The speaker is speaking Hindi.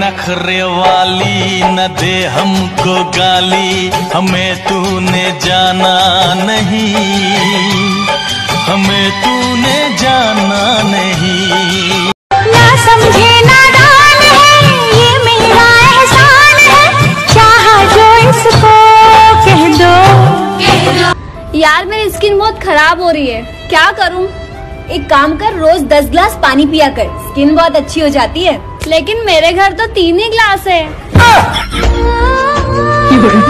नखरे वाली न दे हमको गाली हमें तूने जाना नहीं। हमें तूने जाना नहीं। ना समझे नादान है ये मेरा एहसान है। चाहा जो इसको कह दो। यार मेरी स्किन बहुत खराब हो रही है। क्या करूँ? एक काम कर रोज दस ग्लास पानी पिया कर। स्किन बहुत अच्छी हो जाती है। लेकिन मेरे घर तो तीन ही ग्लास है।